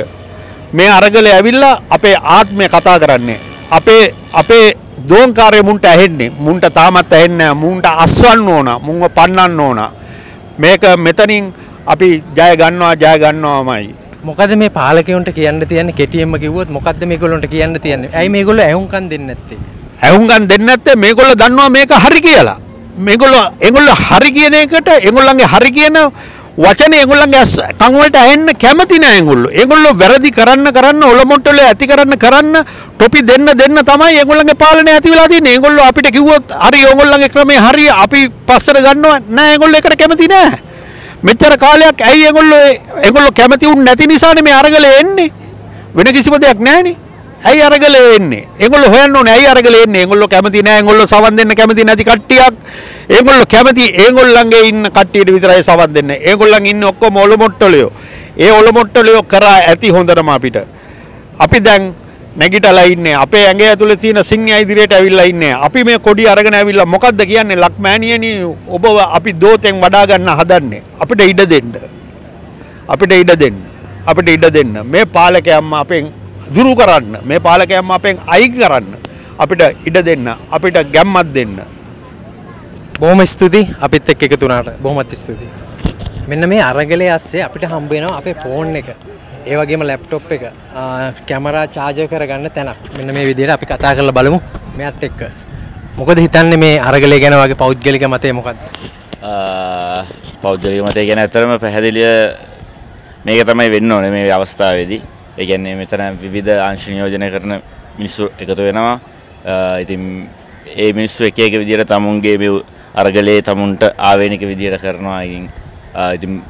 මේ අරගලය ඇවිල්ලා අපේ ආත්මය කතා කරන්නේ. අපේ අපේ දෝංකාරය මුන්ට ඇහෙන්නේ. මුන්ට තාමත් ඇහෙන්නේ. මුන්ට අස්වන්න ඕන. මුන්ව පන්නන්න ඕන. මේක මෙතනින් අපි ජය ගන්නවා ජය ගන්නවාමයි. මොකද මේ පාලකයන්ට කියන්න තියන්නේ කෙටියෙන්ම කිව්වොත් මොකද්ද මේගොල්ලන්ට කියන්න තියන්නේ? ඇයි මේගොල්ලෝ ඇහුම්කන් දෙන්නේ නැත්තේ? ඇහුම්කන් දෙන්නේ නැත්තේ මේගොල්ලෝ දන්නවා මේක හරි කියලා. මේගොල්ලෝ ඒගොල්ලෝ හරි කියන එකට ඒගොල්ලන්ගේ හරි කියන වචනේ ඒගොල්ලන්ගේ ඇස් කන් වලට ඇහෙන්න කැමති නෑ ඒගොල්ලෝ. ඒගොල්ලෝ වැරදි කරන්න කරන්න ඔලොමොට්ටල ඇති කරන්න කරන්න ටොපි දෙන්න දෙන්න තමයි ඒගොල්ලන්ගේ පාලනය ඇති වෙලා තියෙන්නේ. ඒගොල්ලෝ අපිට කිව්වොත් හරි ඕගොල්ලන්ගේ ක්‍රමේ හරි අපි පස්සට ගන්නවා නෑ ඒගොල්ලෝ ඒකට කැමති නෑ. මෙච්චර කාලයක් ඇයි ඒගොල්ලෝ ඒගොල්ලෝ කැමති උන් නැති නිසානේ මේ අරගලේ එන්නේ. වෙන කිසිම දෙයක් නෑනේ. ඇයි අරගලේ එන්නේ? ඒගොල්ලෝ හොයන්න ඕනේ ඇයි අරගලේ එන්නේ? ඒගොල්ලෝ කැමති නෑ. ඒගොල්ලෝ සවන් දෙන්න කැමති නැති කට්ටියක්. ඒගොල්ලෝ කැමති ඒගොල්ලන්ගේ ඉන්න කට්ටියට විතරයි සවන් දෙන්නේ. ඒගොල්ලන් ඉන්නේ ඔක්කොම ඔලොමොට්ටලියෝ. ඒ ඔලොමොට්ටලියෝ කරා ඇති හොඳටම අපිට. අපි දැන් නැගිටලා ඉන්නේ අපේ ඇඟ ඇතුලේ තියෙන සිංහය ඉදිරියට ඇවිල්ලා ඉන්නේ. අපි මේ කොඩි අරගෙන ඇවිල්ලා මොකද්ද කියන්නේ ලක්මෑණියනි ඔබ අපි දෝතෙන් වඩා ගන්න හදන්නේ. අපිට ඉඩ දෙන්න. අපිට ඉඩ දෙන්න. අපිට ඉඩ දෙන්න. මේ පාලකයන්ම අපෙන් දුරු කරන්න. මේ පාලකයන්ම අපෙන් අයින් කරන්න. අපිට ඉඩ දෙන්න. අපිට ගැම්මක් දෙන්න. බොහොම ස්තුතියි අපිත් එක්ක එකතු වුණාට. බොහොමත් ස්තුතියි. මෙන්න මේ අරගලයේ ඇස්සේ අපිට හම්බ වෙනවා අපේ ෆෝන් එක. ඒ වගේම ලැප්ටොප් එක කැමරා චාර්ජර් කරගන්න තැනක්. මෙන්න මේ විදිහට අපි කතා කරලා බලමු මෙයත් එක්ක. මොකද හිතන්නේ මේ අරගලය ගැන වගේ පෞද්ගලික මතය මොකක්ද? පෞද්ගලික මතය ගැන ඇතරම පැහැදිලිය මේක තමයි වෙන්න ඕනේ මේ අවස්ථාවේදී. ඒ කියන්නේ මෙතන විවිධ අංශ නියෝජනය කරන මිනිස්සු එකතු වෙනවා. අ, ඉතින් ඒ මිනිස්සු එක එක විදිහට තමුන්ගේ මේ අරගලේ තමුන්ට ආවේනික විදිහට කරනවා. ඉතින් අ, ඉතින්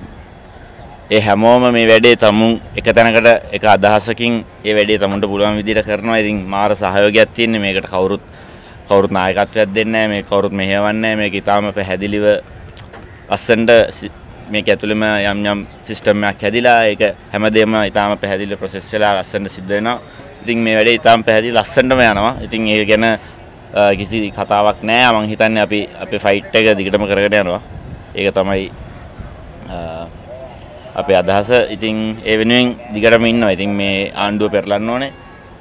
ඒ හැමෝම මේ වැඩේ තමුන් එක තැනකට එක අදහසකින් ඒ වැඩේ තමුන්ට පුළුවන් විදිහට කරනවා. ඉතින් මාර සහයෝගයක් තියෙන්නේ මේකට කවුරුත් කවුරුත් නායකත්වයක් දෙන්නේ නැහැ. මේක කවුරුත් මෙහෙවන්නේ නැහැ. මේක ඊටාම පැහැදිලිව අස්සන්ට මේක ඇතුළෙම යම් යම් සිස්ටම් එකක් හැදිලා ඒක හැමදේම ඊටාම පැහැදිලිව ප්‍රොසෙස් වෙලා ලස්සනට සිද්ධ වෙනවා. ඉතින් මේ වැඩේ ඊටාම පැහැදිලි ලස්සනටම යනවා. ඉතින් ඒක ගැන අ, කිසි කතාවක් නෑ. මම හිතන්නේ අපි අපේ ෆයිට් එක දිගටම කරගෙන යනවා. ඒක තමයි අ, අපේ අදහස. ඉතින් ඒ වෙනුවෙන් දිගටම ඉන්නවා. ඉතින් මේ ආණ්ඩුව පෙරලන්න ඕනේ.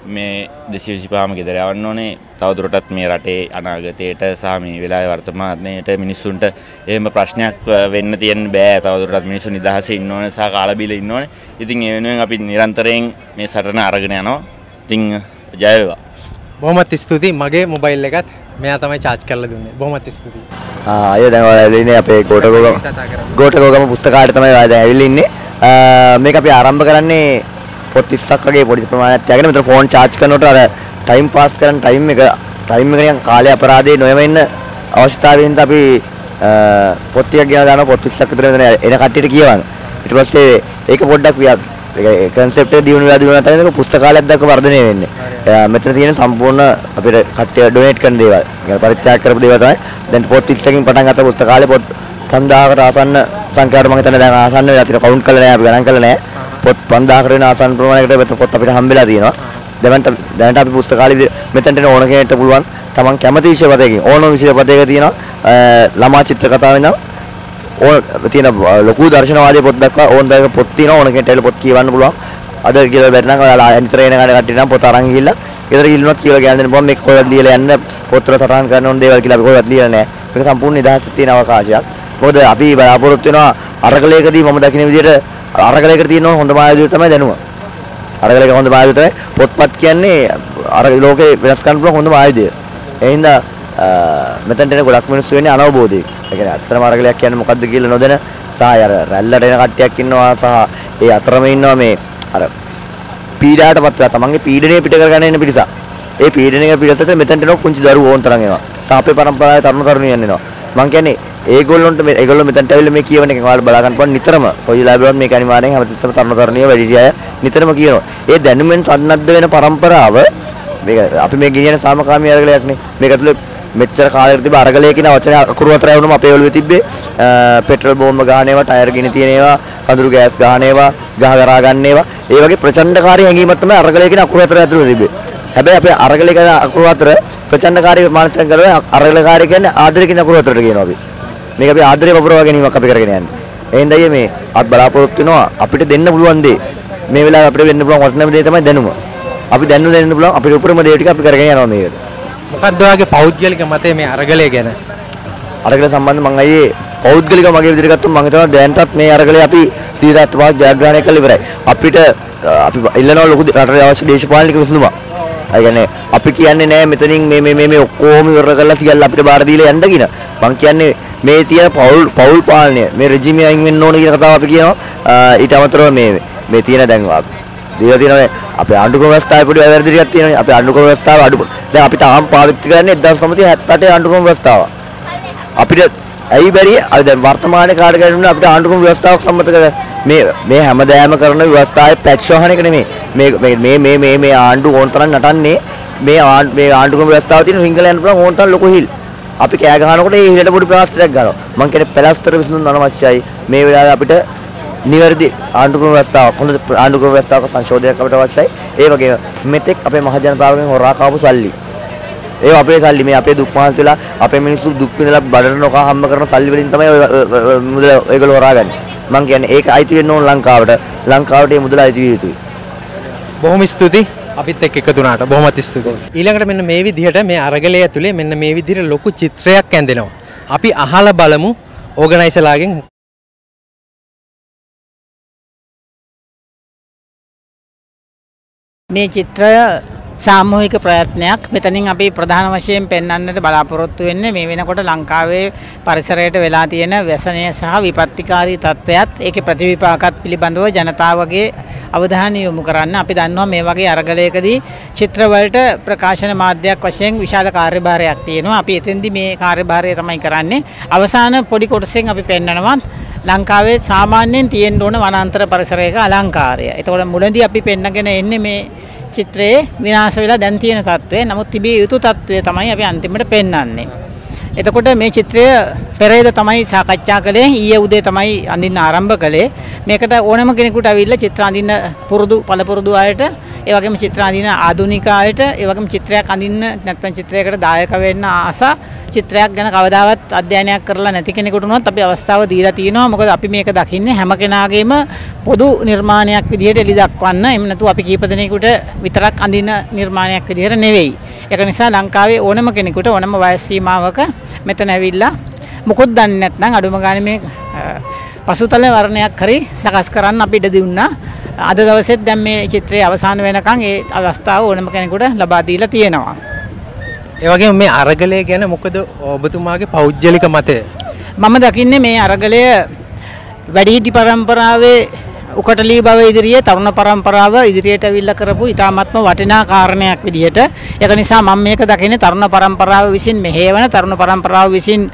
මේ දෙසිය විසිපාම ගෙදර යවන්න ඕනේ. තවදුරටත් මේ රටේ අනාගතයට සහ මේ වෙලාවේ වර්තමානයට මිනිස්සුන්ට එහෙම ප්‍රශ්නයක් වෙන්න තියෙන්න බෑ. තවදුරටත් මිනිස්සු නිදහසේ ඉන්න ඕනේ සහ කාලා බීලා ඉන්න ඕනේ. ඉතින් ඒ වෙනුවෙන් අපි නිරන්තරයෙන් මේ සටන අරගෙන යනවා. ඉතින් ජය වේවා. බොහොමත් ස්තුතියි. මගේ මොබයිල් එකත් මෙයා තමයි චාර්ජ් කරලා දුන්නේ. බොහොමත් ස්තුතියි. අය දැන් ඔයාලා ඉන්නේ අපේ ගෝඨගෝගම ගෝඨගෝගම පුස්තකාලයට තමයි ඔයාලා ඇවිල්ලා ඉන්නේ. ආ, මේක අපි ආරම්භ කරන්නේ පොත් 30ක් වගේ පොඩි ප්‍රමාණයක් තියාගෙන මෙතන ෆෝන් charge කරනකොට අර ටයිම් පාස් කරන ටයිම් එක ටයිම් එක නිකන් කාලේ අපරාධේ නොයම ඉන්න අවස්ථාවෙන් අපි ආ, පොත් ටිකක් ගෙන දානවා පොත් 30ක් විතර මෙතන එන කට්ටියට කියවන්න. ඊට පස්සේ ඒක පොඩ්ඩක් වියත් ඒ කන්සෙප්ට් එක දිනු වෙලා දිනු වෙලා තමයි මේක පුස්තකාලයක් දක්වා වර්ධනය වෙන්නේ. ආ, මෙතන තියෙන සම්පූර්ණ අපිට කට්ටිය ඩොනේට් කරන දේවල්. يعني පරිත්‍යාග කරපු දේවල් තමයි. දැන් පොත් 30කින් පටන් ගත්ත පුස්තකාලේ පොත් 5000කට ආසන්න සංඛ්‍යාවට මම හිතන්නේ දැන් ආසන්න වෙලා තියෙනවා. කවුන්ට් කරලා නැහැ අපි ගණන් කරලා නැහැ. පොත් 5000කට වෙන ආසන්න ප්‍රමාණයකට මෙතන පොත් අපිට හම්බෙලා තියෙනවා. දැනට දැනට අපි පුස්තකාලේ විදිහට මෙතනට එන ඕන කෙනෙක්ට පුළුවන් තමන් කැමති විෂය පදයකින් ඕනම විෂය පදයක තියෙනවා අ, ළමා චිත්‍ර කතාව ඉඳන් ඕන තියෙන ලොකු දර්ශනවාදී පොත් දක්වා ඕන දයක පොත් තියෙනවා ඕන කෙනෙක්ට එළ පොත් කියවන්න පුළුවන්. අද කියලා බැරි නම් ඔයාලා අනිතර එන කඩ කට්ටිය නම් පොත අරන් ගිහිල්ලා ගෙදර ගිහිල්ලුණත් කියලා ගෑන් දෙන්න පුළුවන්. මේක කොහෙවත් ලියලා යන්න පොත්වල සටහන් කරන්න ඕන දේවල් කියලා අපි කොහෙවත් ලියලා නැහැ. මේක සම්පූර්ණ නිදහසක් තියෙන අවකාශයක්. මොකද අපි බලාපොරොත්තු වෙනවා අරගලයකදී මම දකින විදිහට අරගලයකට තියෙන හොඳම ආයුධය තමයි දැනුම අරගලයක හොඳම ආයුධය තමයි පොත්පත් කියන්නේ අර ලෝකේ වෙනස් කරන්න පුළුවන් හොඳම ආයුධය ඒ හින්දා අ, මෙතනට එන ගොඩක් මිනිස්සු වෙන්නේ අනවබෝධයෙන්. ඒ කියන්නේ අත්‍තරම අරගලයක් කියන්නේ මොකද්ද කියලා නොදැන සහ අර රැල්ලට එන කට්ටියක් ඉන්නවා සහ ඒ අතරම ඉන්නවා මේ අර පීඩාවටපත් වෙලා තමන්ගේ පීඩනය පිට කරගන්න එන පිරිසක්. ඒ පීඩනය පිටසට මෙතනට එන කුංචි දරුවෝ ඕන් තරම් එනවා. සහ අපේ පරම්පරාවේ තරුණ තරුණියන් එනවා. මං කියන්නේ ඒගොල්ලොන්ට මේ ඒගොල්ලෝ මෙතනට ඇවිල්ලා මේ කියවන එක ඔයාලා බලා ගන්න පුළුවන් නිතරම කොයි වෙලාවෙවත් මේක අනිවාර්යෙන් හැමතිස්සම තරුණ තරුණියෝ වැඩි අය නිතරම කියනවා. ඒ දැනුමෙන් සන්නද්ධ වෙන පරම්පරාව මේක අපි මේ ගෙනියන සාමකාමී අරගලයක් නේ. මේක ඇතුලේ මෙච්චර කාලයකට තිබ්බ අරගලය කියන වචනේ අකුරු හතර වුණම අපේ ඔළුවේ තිබ්බේ පෙට්‍රල් බෝම්බ ගහන ඒවා, ටයර් ගිනි තියෙන ඒවා, කඳුළු ගෑස් ගහන ඒවා, ගහ කරා ගන්න ඒවා. ඒ වගේ ප්‍රචණ්ඩකාරී හැඟීමක් තමයි අරගලය කියන අකුරු හතර ඇතුලේ තිබ්බේ. හැබැයි අපේ අරගලය කියන අකුරු හතර ප්‍රචණ්ඩකාරී මානසික කරලා අරගලකාරී කියන්නේ ආදරය කියන අකුරු හතරට කියනවා අපි. මේක අපි ආදරේ වපුරවා ගැනීමක් අපි කරගෙන යන්නේ. එහෙනම් අයියේ මේ අත් බලාපොරොත්තු වෙනවා අපිට දෙන්න පුළුවන් දේ. මේ වෙලාවේ අපිට වෙන්න පුළුවන් වටිනම දේ තමයි දැනුම. අපි දැනුම දෙන්න පුළුවන් අපිට උපරිම දේ ටික අපි කරගෙන යනවා මේකට. මොකක්ද ඔයාගේ පෞද්ගලික මතය මේ අරගලය ගැන? අරගල සම්බන්ධ මම අයියේ පෞද්ගලික මගේ විදිහට ගත්තොත් මම හිතනවා දැනටත් මේ අරගලේ අපි 100%ක් ජයග්‍රහණය කළ ඉවරයි. අපිට අපි ඉල්ලනවා ලොකු රටේ අවශ්‍ය දේශපාලනික විසඳුමක්. ඒ කියන්නේ අපි කියන්නේ නෑ මෙතනින් මේ මේ මේ ඔක්කොම ඉවර කරලා තියලා අපිට බාර දීලා යන්න කියන. මං කියන්නේ මේ තියෙන පෞල් පෞල් පාලනය මේ රෙජිම අයින් වෙන්න ඕන කියන කතාව අපි කියනවා. අ, ඊට අමතරව මේ මේ තියෙන දැන් දීලා තියෙන මේ අපේ ආණ්ඩුක්‍රම ව්‍යවස්ථාවේ පොඩි වැරදි ටිකක් තියෙනනේ. අපේ ආණ්ඩුක්‍රම ව්‍යවස්ථාව අඩු දැන් අපි තාම පාවිච්චි කරන්නේ 1978 ආණ්ඩුක්‍රම ව්‍යවස්ථාව. අපිට ඇයි බැරි අද දැන් වර්තමානයේ කාට ගැනුනේ අපිට ආණ්ඩුක්‍රම ව්‍යවස්ථාවක් සම්මත කර මේ මේ හැමදාම කරන ව්‍යවස්ථාවේ පැච් වහන එක නෙමෙයි මේ මේ මේ මේ මේ මේ ආණ්ඩු ඕන තරම් නටන්නේ මේ ආණ්ඩු මේ ආණ්ඩුක්‍රම ව්‍යවස්ථාව තියෙන සිංහල යන පුළුවන් ඕන තරම් ලොකු හිල් අපි කෑ ගහනකොට ඒ හිලට පොඩි ප්ලාස්ටරයක් ගන්නවා මං කියන්නේ ප්ලාස්ටර විසඳුම් අනවශ්‍යයි මේ වෙලාවේ අපිට නිවැරදි ආණ්ඩුක්‍රම ව්‍යවස්ථාවක් හොඳ ආණ්ඩුක්‍රම ව්‍යවස්ථාවක සංශෝධනයක් අපිට අවශ්‍යයි ඒ වගේම මෙතෙක් අපේ මහ ජනතාවගෙන් හොරා කාපු සල්ලි ඒ අපේ සල්ලි මේ අපේ දුක් මහන්සි වෙලා අපේ මිනිස්සු දුක් විඳලා බඩට නොකා හම්බ කරන සල්ලි වලින් තමයි ඔය- ඔය- ඔය මුදල ඒගොල්ලෝ හොරාගන්නේ. මං කියන්නේ ඒක අයිති වෙන්න ඕන ලංකාවට. ලංකාවට මේ මුදල අයිති විය යුතුයි. බොහොම ස්තුතියි අපිත් එක්ක එකතු වුණාට බොහොමත් ස්තුතියි. ඊළඟට මෙන්න මේ විදිහට මේ අරගලය ඇතුලේ මෙන්න මේ විදිහට ලොකු චිත්‍රයක් ඇඳෙනවා. අපි අහලා බලමු ඕගනයිසර්ලාගෙන් මේ චිත්‍රය සාමූහික ප්‍රයත්නයක්. මෙතනින් අපි ප්‍රධාන වශයෙන් පෙන්වන්නට බලාපොරොත්තු වෙන්නේ මේ වෙනකොට ලංකාවේ පරිසරයට වෙලා තියෙන වැසනය සහ විපත්තිකාරී තත්ත්වයත් ඒකේ ප්‍රතිවිපාකත් පිළිබඳව ජනතාවගේ අවධානය යොමු කරන්න. අපි දන්නවා මේ වගේ අරගලයකදී චිත්‍රවලට ප්‍රකාශන මාධ්‍යයක් වශයෙන් විශාල කාර්යභාරයක් තියෙනවා. අපි එතෙන්දි මේ කාර්යභාරය තමයි කරන්නේ. අවසාන පොඩි කොටසෙන් අපි පෙන්නනවා ලංකාවේ සාමාන්‍යයෙන් තියෙන්න ඕන වනාන්තර පරිසරයක අලංකාරය. එතකොට මුලදී අපි පෙන්නගෙන එන්නේ මේ චිත්‍රයේ විනාශ වෙලා දැන් තියෙන තත්ත්වය. නමුත් තිබිය යුතු තත්ත්වය තමයි අපි අන්තිමට පෙන්වන්නේ. එතකොට මේ චිත්‍රය පෙරේද තමයි සාකච්ඡා කළේ. ඊයේ උදේ තමයි අඳින්න ආරම්භ කළේ. මේකට ඕනම කෙනෙකුට ඇවිල්ලා චිත්‍ර අඳින්න පුරුදු පළපුරුදු අයට ඒ වගේම චිත්‍ර අඳින ආධුනික අයට ඒ වගේම චිත්‍රයක් අඳින්න නැත්නම් චිත්‍රයකට දායක වෙන්න ආස චිත්‍රයක් ගැන කවදාවත් අධ්‍යයනයක් කරලා නැති කෙනෙකුට උනත් අපි අවස්ථාව දීලා තියෙනවා මොකද අපි මේක දකින්නේ හැම කෙනාගේම පොදු නිර්මාණයක් විදිහට එලි දක්වන්න. එහෙම නැතුව අපි කීප දෙනෙකුට විතරක් අඳින නිර්මාණයක් විදිහට නෙවෙයි. ඒක නිසා ලංකාවේ ඕනම කෙනෙකුට ඕනම වයස් සීමාවක මෙතන ඇවිල්ලා මුකුත් දන්නේ නැත්නම් අඩුම ගානේ මේ පසුතල වර්ණයක් හරි සකස් කරන්න අපි ඉඩ දුන්නා. අද දවසෙත් දැන් මේ චිත්‍රයේ අවසාන වෙනකන් ඒ අවස්ථාව ඕනම කෙනෙකුට ලබා දීලා තියෙනවා. ඒ වගේම මේ අරගලය ගැන මොකද ඔබතුමාගේ පෞද්ගලික මතය? මම දකින්නේ මේ අරගලය වැඩිහිටි පරම්පරාවේ උකටලී බව ඉදිරියේ තරුණ පරම්පරාව ඉදිරියට ඇවිල්ලා කරපු ඉතාමත්ම වටිනා කාරණයක් විදිහට. ඒක නිසා මම මේක දකින්නේ තරුණ පරම්පරාව විසින් මෙහෙවන තරුණ පරම්පරාව විසින්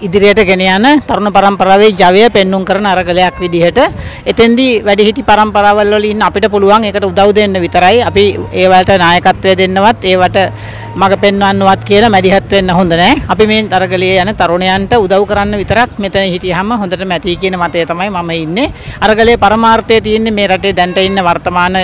ඉදිරියට ගෙන යන තරුණ පරම්පරාවේ ජවය පෙන්눔 කරන අරගලයක් විදිහට. එතෙන්දී වැඩිහිටි පරම්පරාවල් වල ඉන්න අපිට පුළුවන් ඒකට උදව් දෙන්න විතරයි. අපි ඒවට නායකත්වය දෙන්නවත් ඒවට මඟ පෙන්වන්නවත් කියලා මැදිහත් වෙන්න හොඳ නැහැ. අපි මේ තරගලයේ යන තරුණයන්ට උදව් කරන්න විතරක් මෙතන හිටියහම හොඳට මැති කියන මතය තමයි මම ඉන්නේ. අරගලයේ පරමාර්ථය තියෙන්නේ මේ රටේ දැන්ට ඉන්න වර්තමාන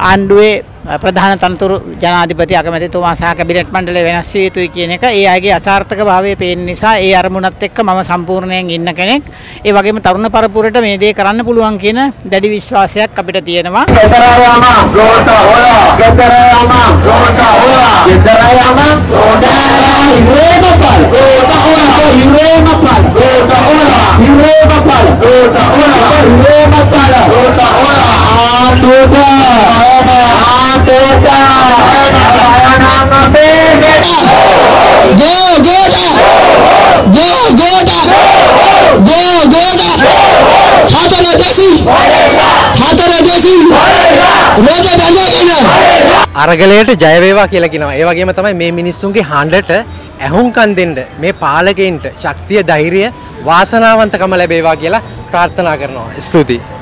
ආණ්ඩුවේ ප්‍රධාන තනතුරු ජනාධිපති අගමැතිතුමා සහ කැබිනට් මණ්ඩලය වෙනස් විය යුතුයි කියන එක ඒ අයගේ අසාර්ථක භාවය පේන නිසා ඒ අරමුණත් එක්ක මම සම්පූර්ණයෙන් ඉන්න කෙනෙක්. ඒ වගේම තරුණ පරපුරට මේ දේ කරන්න පුළුවන් කියන දැඩි විශ්වාසයක් අපිට තියෙනවා. Yurema pala. Gota ora. Yurema pala. Gota ora. Yurema pala. Gota ora. Yurema pala. Gota ora. අරගලයට ජය වේවා කියලා කියනවා. ඒ වගේම තමයි මේ මිනිස්සුන්ගේ හඬට ඇහුම්කන් දෙන්න මේ පාලකයින්ට ශක්තිය ධෛර්යය වාසනාවන්තකම ලැබේවා කියලා ප්‍රාර්ථනා කරනවා. ස්තුතියි.